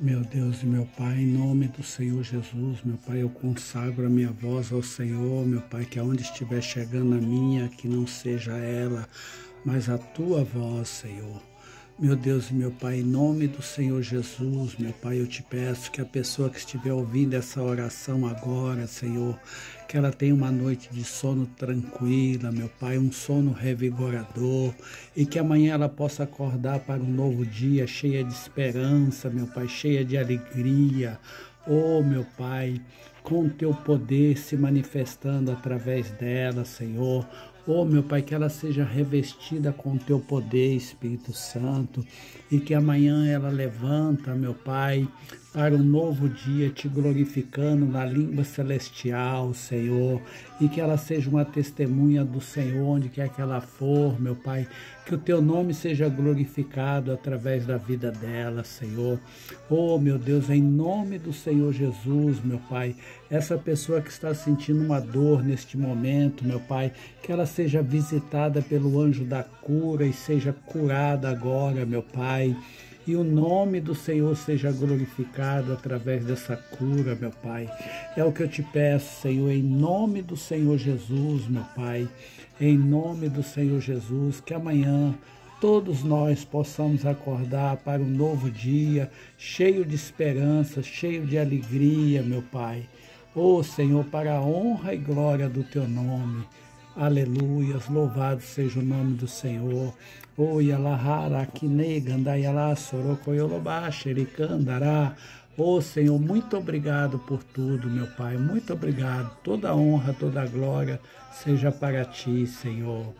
Meu Deus e meu Pai, em nome do Senhor Jesus, meu Pai, eu consagro a minha voz ao Senhor, meu Pai, que aonde estiver chegando a minha, que não seja ela, mas a tua voz, Senhor. Meu Deus e meu Pai, em nome do Senhor Jesus, meu Pai, eu te peço que a pessoa que estiver ouvindo essa oração agora, Senhor, que ela tenha uma noite de sono tranquila, meu Pai, um sono revigorador e que amanhã ela possa acordar para um novo dia cheia de esperança, meu Pai, cheia de alegria. Oh, meu Pai, com o teu poder se manifestando através dela, Senhor. Oh, meu Pai, que ela seja revestida com o teu poder, Espírito Santo, e que amanhã ela levanta, meu Pai, para um novo dia, te glorificando na língua celestial, Senhor, e que ela seja uma testemunha do Senhor, onde quer que ela for, meu Pai, que o teu nome seja glorificado através da vida dela, Senhor. Oh, meu Deus, em nome do Senhor Jesus, meu Pai, essa pessoa que está sentindo uma dor neste momento, meu Pai, que ela seja visitada pelo anjo da cura e seja curada agora, meu Pai e o nome do Senhor seja glorificado através dessa cura, meu Pai. É o que eu te peço, Senhor, em nome do Senhor Jesus, meu Pai, em nome do Senhor Jesus, que amanhã todos nós possamos acordar para um novo dia, cheio de esperança, cheio de alegria, meu Pai. Ô oh, Senhor, para a honra e glória do teu nome. Aleluias, louvado seja o nome do Senhor. O Yalahara, Kine, Gandayala, Sorokoyolobá, Xericandará. Ô Senhor, muito obrigado por tudo, meu Pai. Muito obrigado. Toda honra, toda glória seja para ti, Senhor.